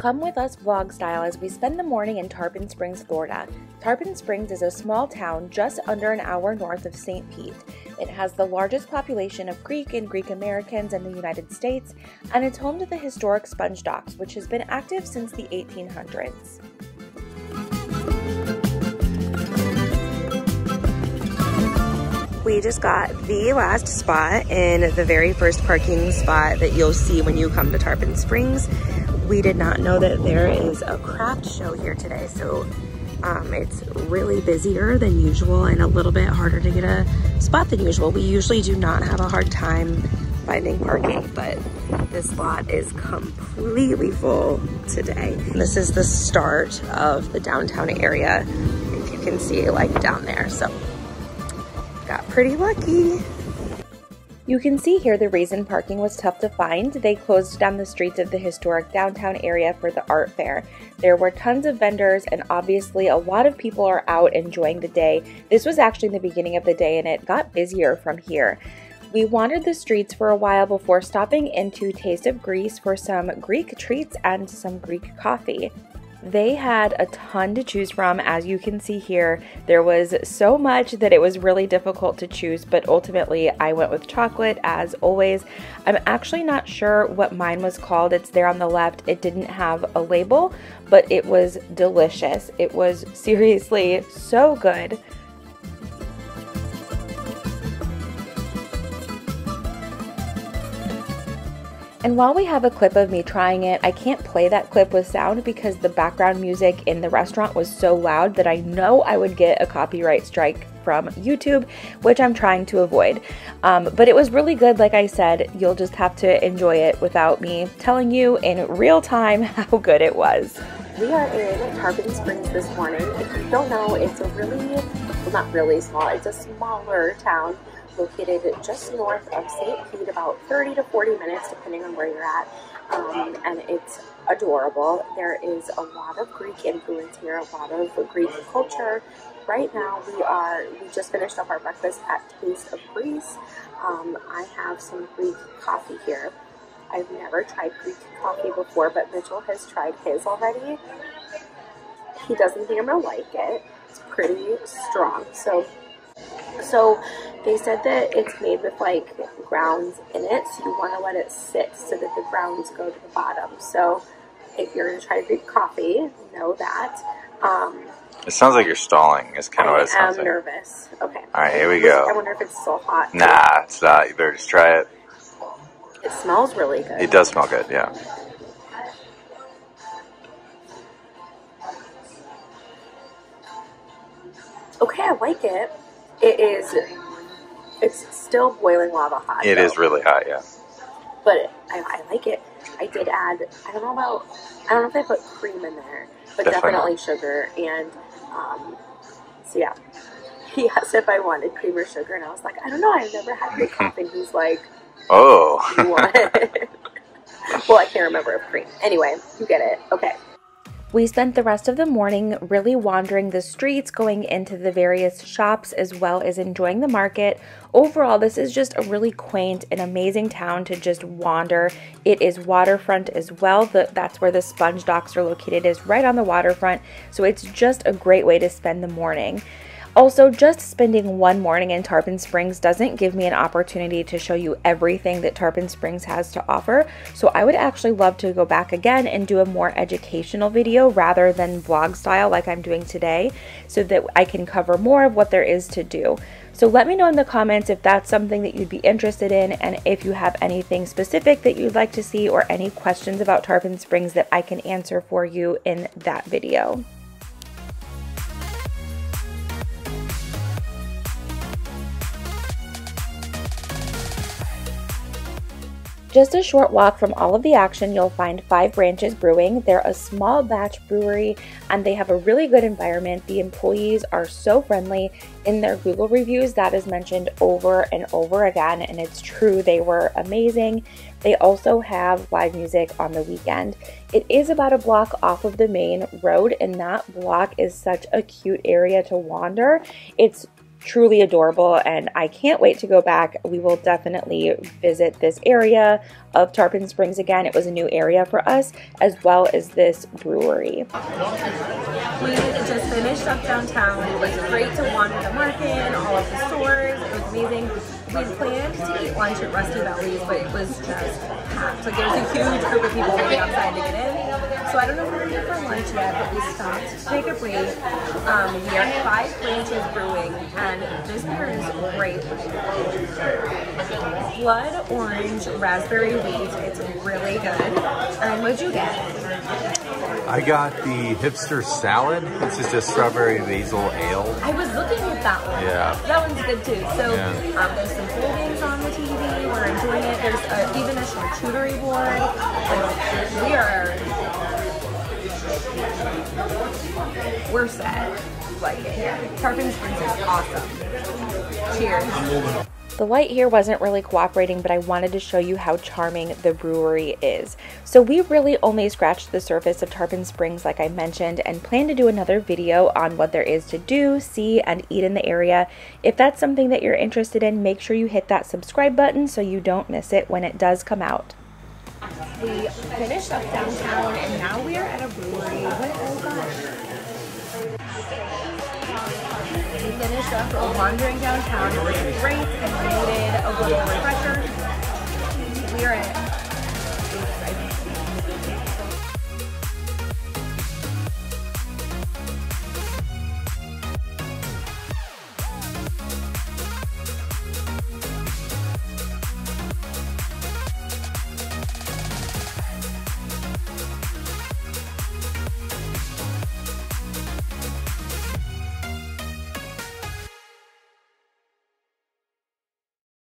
Come with us vlog style as we spend the morning in Tarpon Springs, Florida. Tarpon Springs is a small town just under an hour north of St. Pete. It has the largest population of Greek and Greek Americans in the United States, and it's home to the historic Sponge Docks, which has been active since the 1800s. We just got the last spot in the very first parking spot that you'll see when you come to Tarpon Springs we did not know that there is a craft show here today. So um, it's really busier than usual and a little bit harder to get a spot than usual. We usually do not have a hard time finding parking, but this lot is completely full today. This is the start of the downtown area, if you can see like down there. So got pretty lucky. You can see here the reason parking was tough to find. They closed down the streets of the historic downtown area for the art fair. There were tons of vendors and obviously a lot of people are out enjoying the day. This was actually the beginning of the day and it got busier from here. We wandered the streets for a while before stopping into Taste of Greece for some Greek treats and some Greek coffee. They had a ton to choose from, as you can see here. There was so much that it was really difficult to choose, but ultimately I went with chocolate as always. I'm actually not sure what mine was called. It's there on the left. It didn't have a label, but it was delicious. It was seriously so good. And while we have a clip of me trying it, I can't play that clip with sound because the background music in the restaurant was so loud that I know I would get a copyright strike from YouTube, which I'm trying to avoid. Um, but it was really good, like I said. You'll just have to enjoy it without me telling you in real time how good it was. We are in Tarpon Springs this morning. If you don't know, it's a really, well, not really small, it's a smaller town located just north of St. Pete, about 30 to 40 minutes, depending on where you're at. Um, and it's adorable. There is a lot of Greek influence here, a lot of Greek culture. Right now, we are we just finished up our breakfast at Taste of Greece. Um, I have some Greek coffee here. I've never tried Greek coffee before, but Mitchell has tried his already. He doesn't think I'm gonna like it. It's pretty strong, so so they said that it's made with like grounds in it, so you want to let it sit so that the grounds go to the bottom. So if you're going to try to drink coffee, know that. Um, it sounds like you're stalling. Is kind of what it sounds like. I'm nervous. Okay. All right, here we go. I wonder if it's still hot. Nah, it's not. You better just try it. It smells really good. It does smell good, yeah. Okay, I like it. It is. It's still boiling lava hot. It though. is really hot, yeah. But I, I, like it. I did add. I don't know about. I don't know if I put cream in there, but definitely, definitely sugar and. Um, so yeah, he asked if I wanted cream or sugar, and I was like, I don't know. I've never had Greek coffee. And he's like, Oh. well, I can't remember if cream. Anyway, you get it. Okay. We spent the rest of the morning really wandering the streets, going into the various shops, as well as enjoying the market. Overall, this is just a really quaint and amazing town to just wander. It is waterfront as well. The, that's where the sponge docks are located, is right on the waterfront. So it's just a great way to spend the morning. Also, just spending one morning in Tarpon Springs doesn't give me an opportunity to show you everything that Tarpon Springs has to offer, so I would actually love to go back again and do a more educational video rather than vlog style like I'm doing today, so that I can cover more of what there is to do. So let me know in the comments if that's something that you'd be interested in and if you have anything specific that you'd like to see or any questions about Tarpon Springs that I can answer for you in that video. Just a short walk from all of the action, you'll find Five Branches Brewing. They're a small batch brewery and they have a really good environment. The employees are so friendly. In their Google reviews, that is mentioned over and over again, and it's true, they were amazing. They also have live music on the weekend. It is about a block off of the main road, and that block is such a cute area to wander. It's truly adorable and I can't wait to go back. We will definitely visit this area of Tarpon Springs again. It was a new area for us as well as this brewery. We just finished up downtown. It was great to wander the market, all of the stores. It was amazing. We planned to eat lunch at Rusty Bellies, but it was just packed. Like there was a huge group of people waiting outside to get in. So I don't know what we're do for lunch yet, but we stopped to take a break. Um, we are at Five Branches Brewing, and this beer is great. Blood orange raspberry wheat. It's really good. And what'd you get? I got the hipster salad. It's just a strawberry basil ale. I was looking at that one. Yeah. That one's good too. So Yeah. um, there's some holdings on the TV. We're enjoying it. There's uh, even a charcuterie board. Like, we are, we're set. Like it here. Tarpon Springs is awesome. Cheers. The light here wasn't really cooperating, but I wanted to show you how charming the brewery is. So we really only scratched the surface of Tarpon Springs, like I mentioned, and plan to do another video on what there is to do, see, and eat in the area. If that's something that you're interested in, make sure you hit that subscribe button so you don't miss it when it does come out. We finished up downtown, and now Finished wandering downtown. It was great and needed a little refresher. We are at